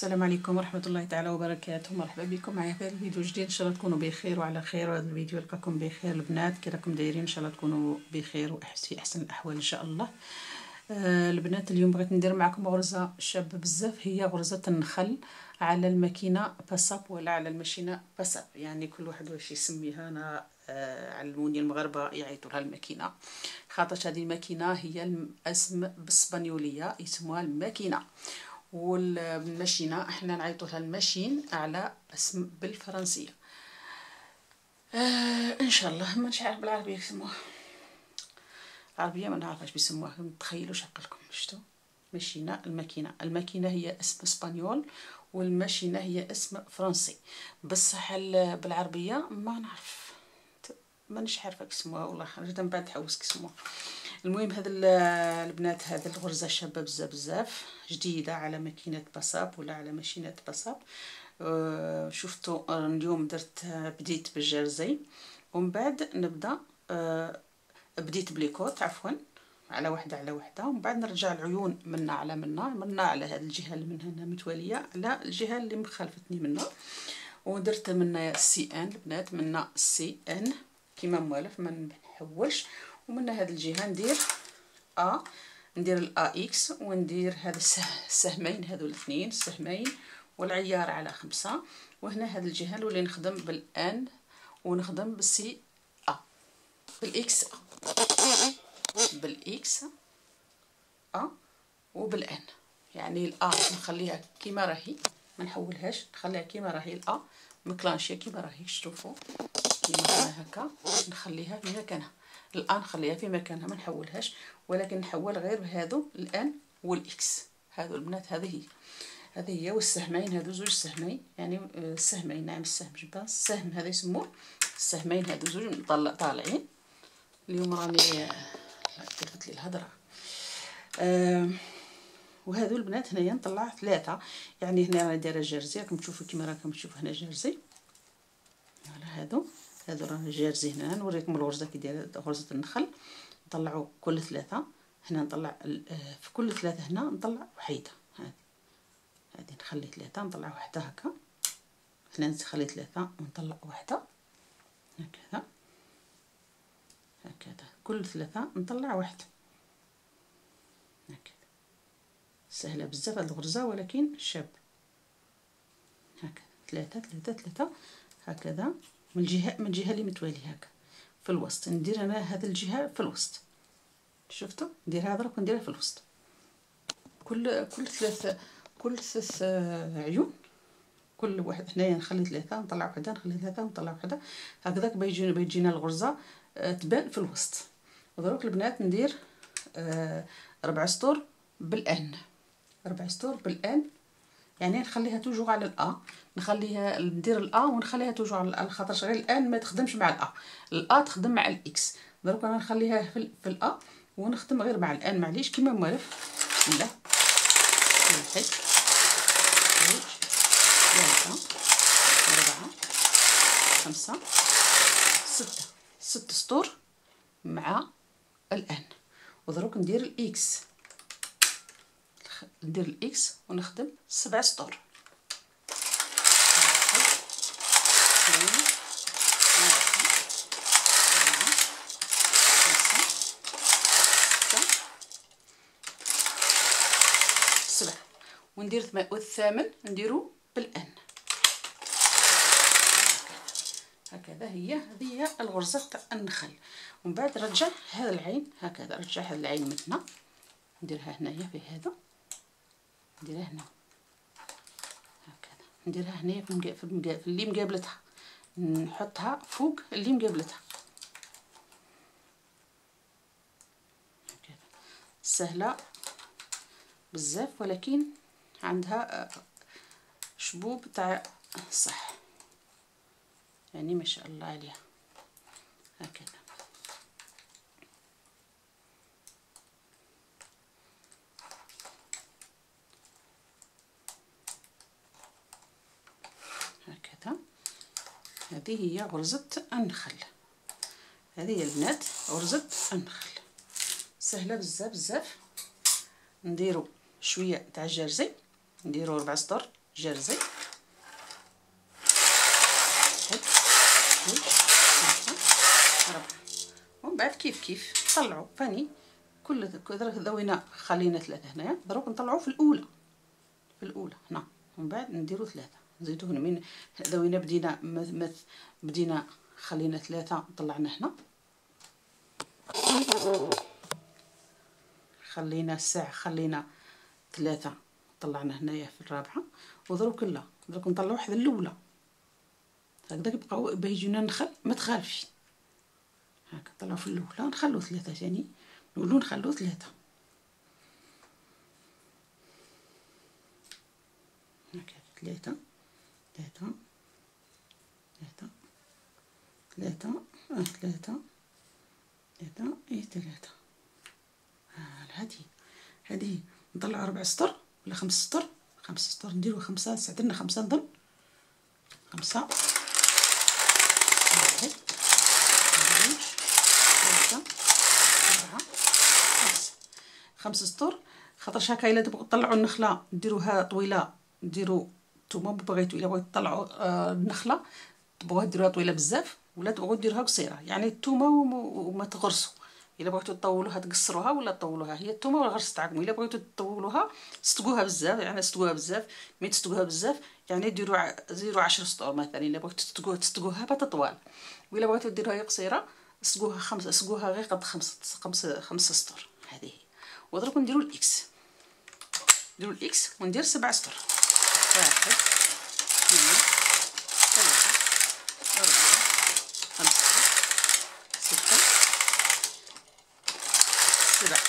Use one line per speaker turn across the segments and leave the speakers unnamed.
السلام عليكم ورحمة الله تعالى وبركاته. مرحبا بكم معايا في الفيديو جديد إن شاء الله تكونوا بخير وعلى خير. وهذا الفيديو يلقاكم بخير. البنات كي راكم دايرين إن شاء الله تكونوا بخير وفي أحسن الأحوال إن شاء الله. آه البنات اليوم بغيت ندير معكم غرزة شابة بزاف. هي غرزة النخل على الماكينة باساب ولا على الماشينة باساب يعني كل واحد واش يسميها آه علموني المغاربة يعيطوا لها الماكينة. خاطرش هذه الماكينة هي الاسم بالاسبانيولية يسموها الماكينة. والماشينة إحنا نعيطوا لها الماشين على اسم بالفرنسية. آه إن شاء الله. ما نعرف بالعربية يسموها. العربية ما نعرفش بيسموها تخيلوا شقلكم شفتوا؟ ماشينة الماكينة. الماكينة هي اسم إسبانيول والماشينة هي اسم فرنسي. بصح بالعربية ما نعرف. مانيش عارفة كيسموها والله. خرجت من بعد حوس كيسموها المهم هاد البنات هذا الغرزة شابة بزاف بزاف جديدة على ماكينة باساب ولا على ماشينة باساب أه شفتوا اليوم درت بديت بالجرزي. ومن بعد نبدأ أه بديت بليكوت عفوا على وحدة على وحدة. ومن بعد نرجع العيون منا على منا منا على هذه الجهة اللي من هنا متوالية على الجهة اللي مخالفتني منا. ودرت منا سي إن البنات منا سي إن. كيما موالف ما نحولش. ومن هذه الجهة ندير ا ندير الا إكس وندير هذا السهمين هذو الاثنين السهمين والعيار على خمسة. وهنا هذه الجهة نولي نخدم بالان ونخدم بالسي ا بالاكس بالاكس ا وبالان يعني الا نخليها كيما راهي ما نحولهاش نخليها كيما راهي الا مكلانشية كيما راهي شوفوا كيما هكا نخليها في مكانها الآن نخليها في مكانها ما نحولهاش ولكن نحول غير بهذو الآن والاكس هذو البنات هذه هي. هذه هي والسهمين هذو زوج سهمين يعني السهمين نعم السهم جبا السهم هذا يسموه السهمين هذو زوج طالعين. اليوم راني قلت لي الهضرة. آه وهذو البنات هنايا نطلع ثلاثة. يعني هنا راني دايرة جرزي راكم تشوفوا كيما راكم تشوفوا هنا جرزي على هذو. هذو راه جارزي هنا نوريكم الغرزه كي دايره غرزه النخل. نطلعوا كل ثلاثة. هنا نطلع في كل ثلاثة هنا نطلع وحيدة. هذه هذه نخلي ثلاثة نطلع واحدة هكا. هنا نخلي ثلاثة ونطلع واحدة هكذا. هكذا. كل ثلاثة نطلع واحدة هكذا. سهلة بزاف هذه الغرزة ولكن شاب. هكذا. ثلاثة ثلاثة ثلاثة. هكذا. من الجهه من الجهه اللي متواليه هكا في الوسط. ندير أنا هذه الجهة في الوسط. شفتوا؟ ندير هذا راك نديرها في الوسط. كل كل ثلاث كل ثلاث عيون كل واحد هنايا نخلي ثلاثة نطلع وحدة نخلي ثلاثة ونطلع وحدة. هكذاك بيجي بيجينا الغرزة تبان في الوسط. ودروك البنات ندير ربع سطور بالآن. ربع سطور بالآن. يعني نخليها توجو على الا نخليها ندير الا ونخليها توجو على الا خاطرش غير الان ما تخدمش مع الا الا تخدم مع الاكس دروك أنا نخليها في, في الا ونخدم غير مع الان معليش كيما موالف لا. واحد ثلاثة أربعة. خمسة. ستة. ست سطور مع الان ودروك ندير الاكس ندير الاكس ونخدم سبع سطور. سبع. وندير والثامن نديرو بالأن. هكذا هي هذه هي الغرزة تاع النخل. ومن بعد رجع هذا العين هكذا. رجع هذا العين من نديرها هنايا في هذا. نديرها هنا. هكذا. نديرها هنايا في المقا... في, اللي مقابلتها نحطها فوق اللي مقابلتها هكذا. سهلة بزاف ولكن عندها شبوب تاع صح. يعني ما شاء الله عليها. هكذا. هذه هي غرزة النخل. هذه هي البنات غرزة النخل. سهلة بزاف بزاف. نديرو شوية تاع الجرزي. نديرو ربع سطر جرزي. واحد جوج ثلاثة ربعة ومن بعد كيف كيف؟ طلعوا فاني كل ذوينا خلينا ثلاثة هنايا. دروك نطلعوا في الأولى. في الأولى هنا. ومن بعد نديرو ثلاثة. نزيدو هنا من ذوينا بدينا مث بدينا خلينا ثلاثة طلعنا هنا. خلينا الساعة خلينا ثلاثة طلعنا هنايا في الرابعة. ودروك لا دروك نطلعو واحدة الأولى. هكذا يبقاو بيجينا نخل ما تخالفش. هكا طلعوا في الأولى نخلو ثلاثة ثاني نقولو نخلو ثلاثة. هكا ثلاثة. ثلاثة ثلاثة ثلاثة ثلاثة ثلاثة إيه ثلاثة ها هادي هادي نطلع ربع سطر ولا خمس سطر؟ خمس سطر. نديرو خمسة. ساعدنا خمسة نظن. خمسة. واحد. ثلاثة خمسة. خمس سطور خاطرش هكا إلا تبغوا تطلعوا النخلة ديروها طويلة ديروا نتوما بغيتو إلا بغيتو تطلعوا آه النخلة تبغوها ديروها طويلة بزاف ولا تبغوا ديروها قصيرة. يعني الثومة وما تغرسوا. إلا بغيتو تطولوها تقصروها ولا تطولوها. هي الثومه والغرس تاعكم إلا بغيتو تطولوها سطقوها بزاف يعني سطقوها بزاف مي تسطقوها بزاف يعني ديروا ديروا 10 سطور مثلا. إلا بغيتو تسطقوها تسطقوها بتطوال ولا بغيتو ديروها قصيرة سقوها خمسة سقوها غير قد خمسة خمسة خمسة سطور. هذه ودرك نديرو الاكس نديرو الاكس وندير سبع سطور. واحد اثنين ثلاثة أربعة خمسة ستة سبعة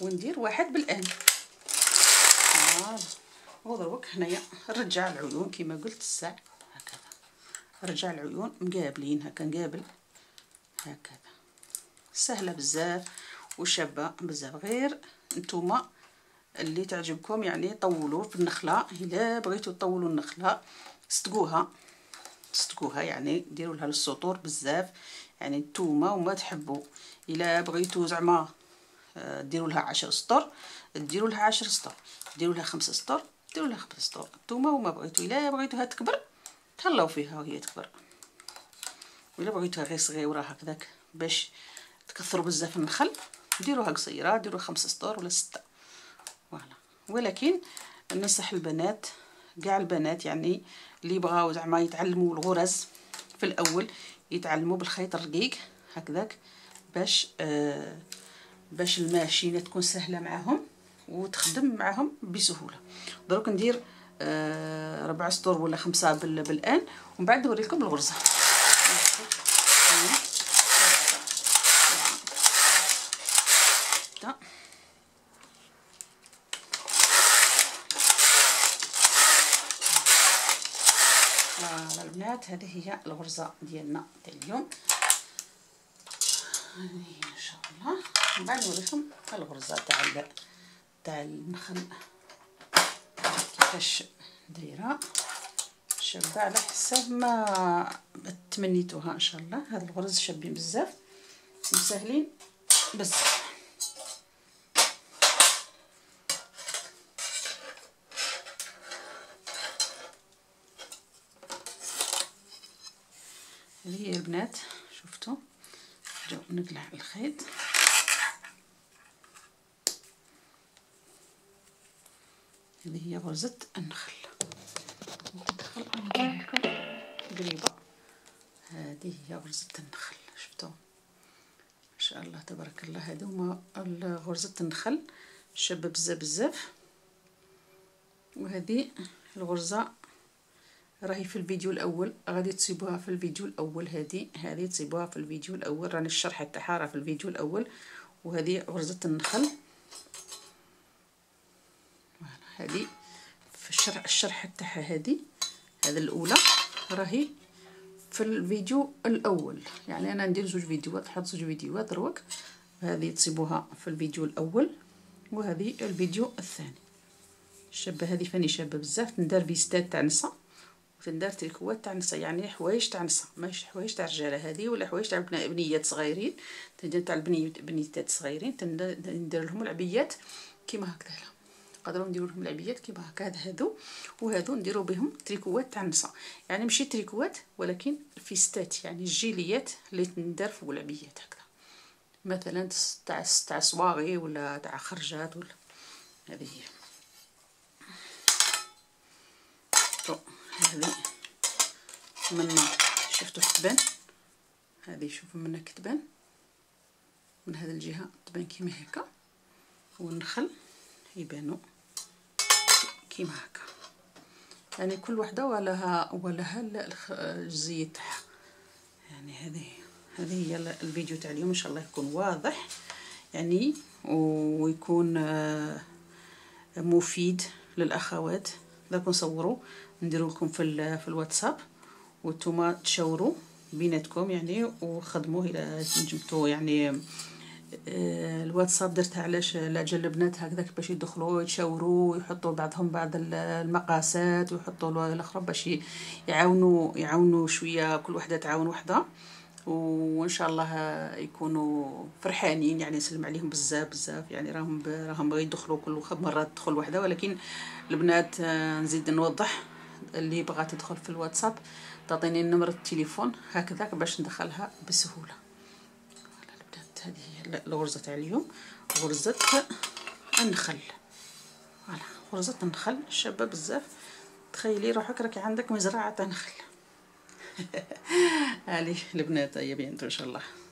وندير واحد بالآن ودروك هنايا نرجع العيون كما قلت الساع هكذا. نرجع العيون مقابلين هكا نقابل هكذا. سهلة بزاف وشابة بزاف غير نتوما اللي تعجبكم يعني طولوا في النخلة. إلا بغيتوا تطولوا النخلة صدقوها صدقوها يعني ديروا لها السطور بزاف. يعني نتوما وما تحبوا إلا بغيتوا زعما آه، ديروا لها عشر سطور. ديروا لها عشر سطور. ديروا لها خمس سطور. ديروا لها خمس سطور. نتوما وما بغيتوا إلا بغيتوها تكبر تهلاو فيها وهي تكبر. ولا بغيتوها غير صغيرة هكذاك باش تكثروا بزاف النخل ديروها قصيرة ديروا خمس سطور ولا ستة. فوالا ولكن ننصح البنات كاع البنات يعني اللي بغاو زعما يتعلموا الغرز في الأول يتعلموا بالخيط الرقيق هكذاك باش آه باش الماشينة تكون سهلة معاهم وتخدم معاهم بسهولة. دروك ندير آه ربع سطور ولا خمسة بالآن ومن بعد نوريكم الغرزة. البنات هذه هي الغرزة ديالنا تاع اليوم. هذه ان شاء الله. من بعد نوريكم الغرزة تاع تاع النخل. كيفاش دايرة. شابة على حساب ما تمنيتوها إن شاء الله. هاد الغرز شابين بزاف. وسهلين بزاف هذه هي البنات شفتوا؟ جو نقلع الخيط. هذه هي غرزة النخل. ندخل قريبة. هذه هي غرزة النخل شفتوا؟ ما شاء الله تبارك الله هذو هما غرزة النخل شابة بزاف بزاف. وهذه الغرزة راهي في الفيديو الأول غادي تصيبوها في الفيديو الأول هذه هذه تصيبوها في الفيديو الأول. راني الشرح تاعها راه في الفيديو الأول وهذه غرزة النخل. هذه في الشرح الشرح تاعها هذه هذا الأولى. راهي في الفيديو الأول. يعني أنا ندير زوج فيديوهات نحط زوج فيديوهات دروك هذه تصيبوها في الفيديو الأول وهذه الفيديو الثاني. الشابه هذه تاني شابة بزاف. ندار فيستات تاع نسا وتندار تريكوات تاع نسا يعني حوايج تاع نسا ماشي حوايج تاع رجالة هذه ولا حوايج تاع بنيات صغيرين. تندير تاع البنيات بنيتات صغيرين تندير لهم العبيات كيما هكذا نقدروا نديروا لهم العبيات كيما هكا هاد هادو وهادو نديروا بهم تريكوات تاع النساء يعني ماشي تريكوات ولكن فيستات يعني الجيليات اللي تندار فوق العبيات هكذا. مثلا تاع تاع صواغي ولا تاع خرجات ولا هذه هي. هذه منا شفتوا كتبان هذه شوفوا منا كتبان من هذه الجهة تبان كيما هكا. والنخل يبانوا كيما هكا. يعني كل وحدة ولها ولها الجزية تاعها. يعني هذه هذه هي الفيديو تاع اليوم. إن شاء الله يكون واضح. يعني ويكون آه، مفيد للأخوات. ذاك نصوروا نديرو لكم في في الواتساب وأنتم تشاوروا بيناتكم يعني وخدموه إلى نجمتو يعني آه، الواتساب درتها علاش لاجل البنات هكذاك باش يدخلوا يتشاوروا ويحطوا بعضهم بعض المقاسات ويحطوا الأخرى باش يعاونوا يعاونوا شوية كل وحدة تعاون وحدة. وإن شاء الله يكونوا فرحانين يعني نسلم عليهم بزاف بزاف يعني راهم راهم يدخلوا كل مره تدخل وحدة. ولكن البنات آه، نزيد نوضح. اللي بغات تدخل في الواتساب تعطيني نمرة التليفون هكذاك باش ندخلها بسهولة. البنات هذه هي الغرزة تاع اليوم. غرزة النخل. voilà غرزة النخل. شابة بزاف. تخيلي روحك راكي عندك مزرعة نخل. هالي البنات هيا à bientôt إن شاء الله.